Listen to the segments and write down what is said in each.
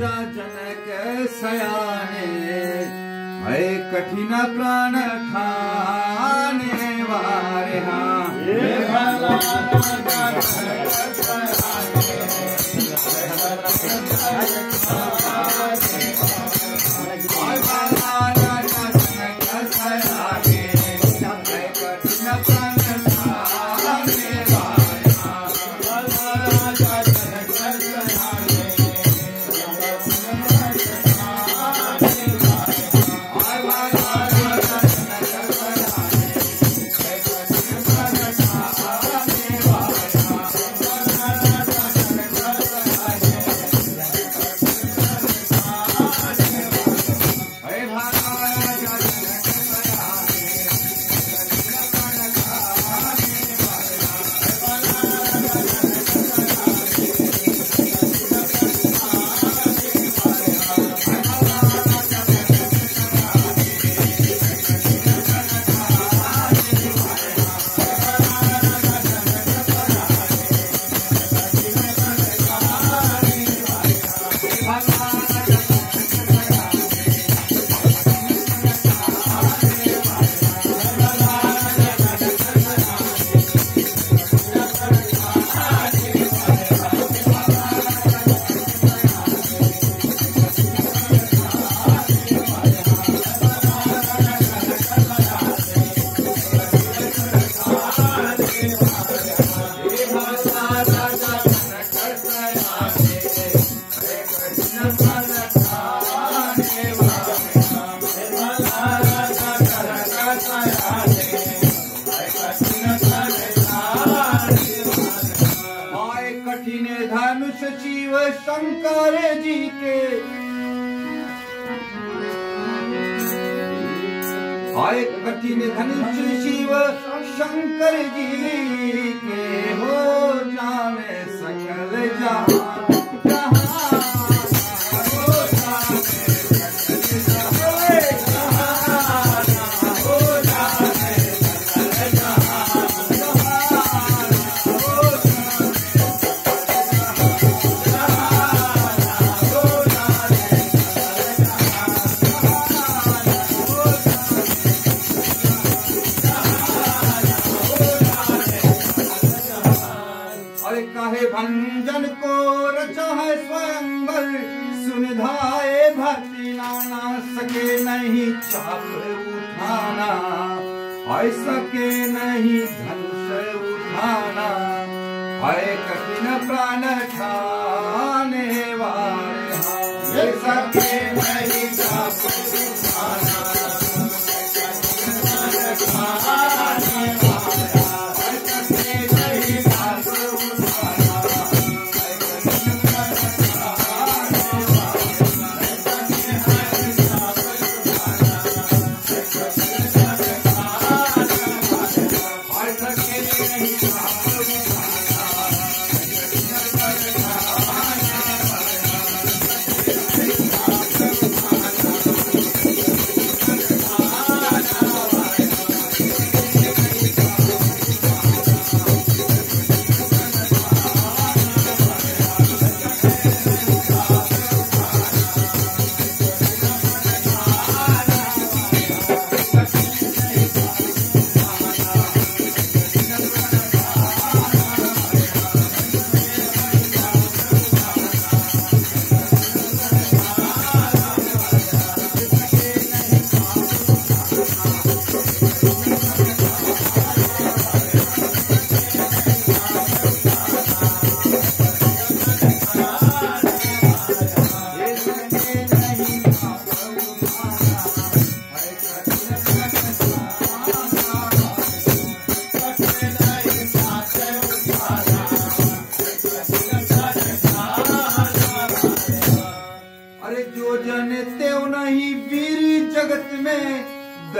जनक सयाने है कठिन प्राण ठाने वारे हाँ। शंकर जी के। आए कठिन धनुष शिव शंकर जी के। हो जाने सकल जहाँ नहीं चाप उठाना आय सके नहीं धनुष उठाना। आय कठिन प्राण ठाने वाले हाय सके नहीं चाप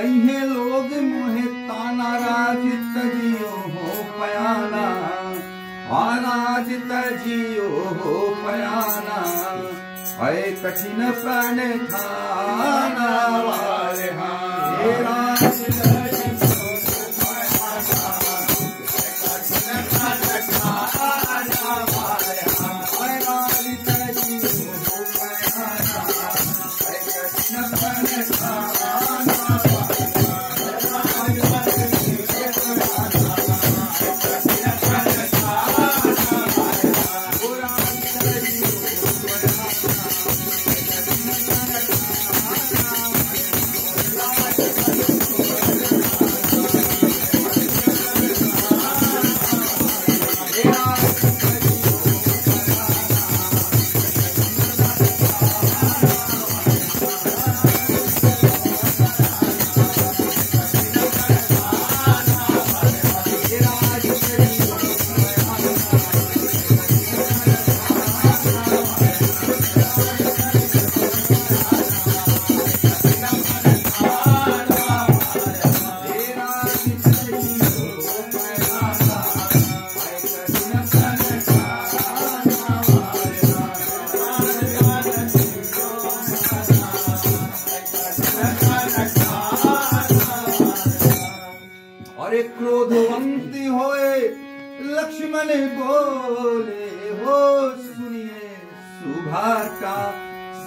दही लोग मोहे ताना राज तजियो हो पयाना। आनाज तजियो हो पयाना। अय कठिन प्राण खाना वाले हाँ। होए लक्ष्मण बोले हो सुनिए सुभा का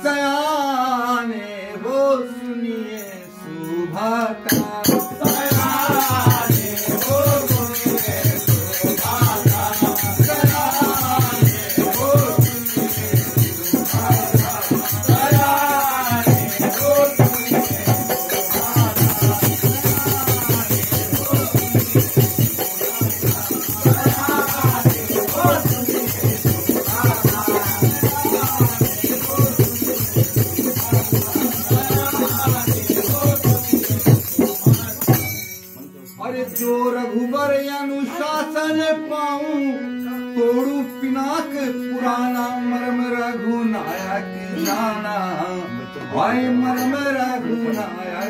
सयाने हो सुनिए सुभाटा सयाने हाय मरम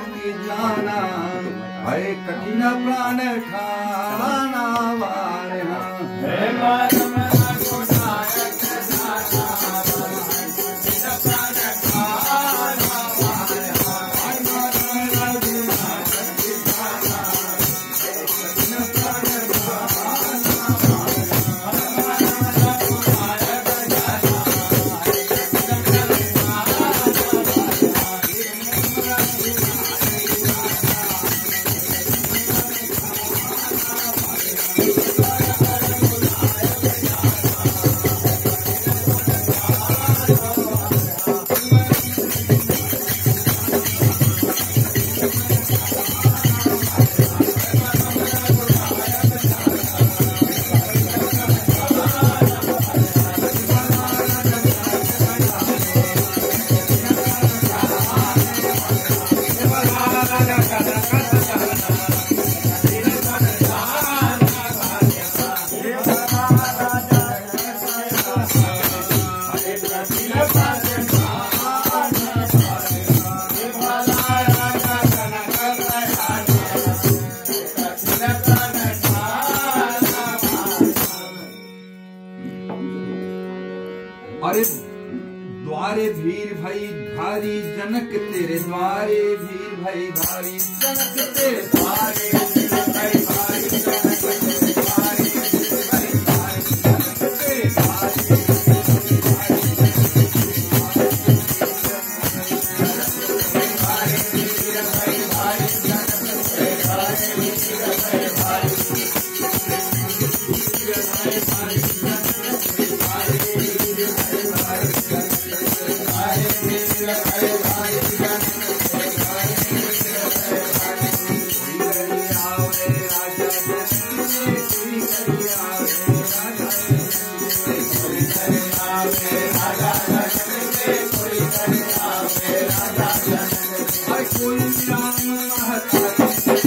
की जाना। हाय कठिन प्राण खाना वारना द्वारे भीर भई भारी जनक तेरे द्वारे भीर भई भारी जनक तेरे द्वारे